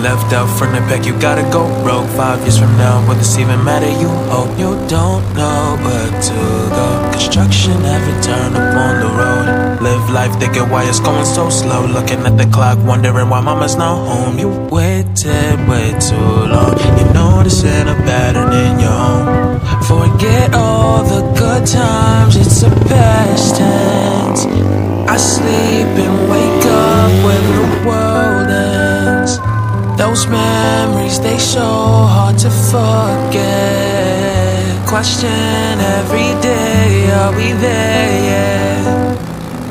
Left out from the pack, you gotta go broke. Five years from now, will this even matter? You hope you don't know where to go. Construction every turn up on the road. Live life thinking why it's going so slow. Looking at the clock, wondering why mama's not home. You waited way too long. You noticing a pattern in your home. Forget all the good times, it's a Those memories, they so hard to forget. Question every day, are we there yet?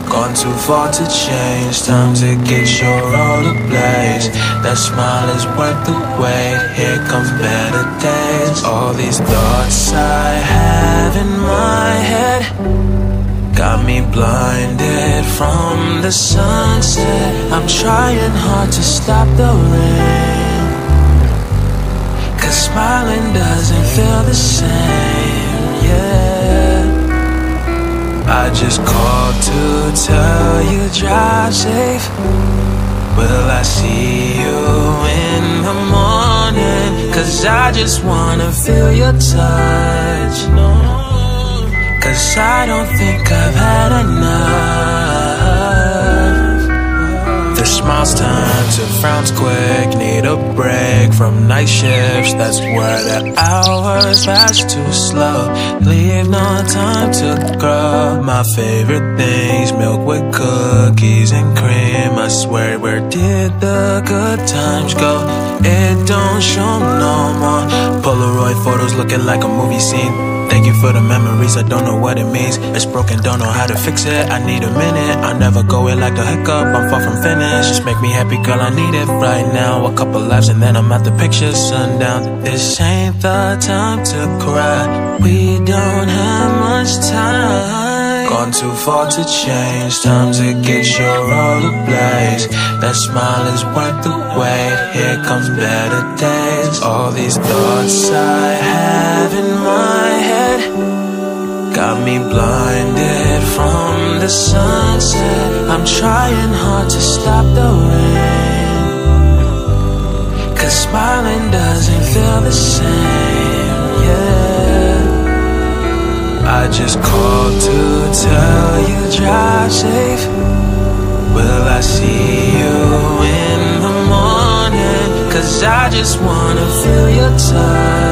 Gone too far to change, time to get your all ablaze. That smile is worth the wait, here comes better days. All these thoughts I have in my head got me blinded from the sunset. I'm trying hard to stop the rain, cause smiling doesn't feel the same, yeah. I just called to tell you drive safe. Will I see you in the morning? Cause I just wanna feel your touch. No. Cause I don't think I've had enough. The smiles turn to frowns quick. From night shifts. That's where the hours pass too slow. Leave no time to grow. My favorite things milk with cookies and cream. I swear, where did the good times go? It don't show no more. Polaroid photos looking like a movie scene. Thank you for the memories, I don't know what it means. It's broken, don't know how to fix it. I need a minute, I never go it like a hiccup. I'm far from finished. Just make me happy, girl, I need it right now. A couple lives and then I'm at the picture sundown. This ain't the time to cry. We don't have much time. Gone too far to change, time to get your all ablaze. That smile is worth the wait. Here comes better days. All these thoughts I have in my head got me blinded from the sunset. I'm trying hard to stop the rain. Just called to tell you drive safe. Will I see you in the morning? Cause I just wanna feel your touch.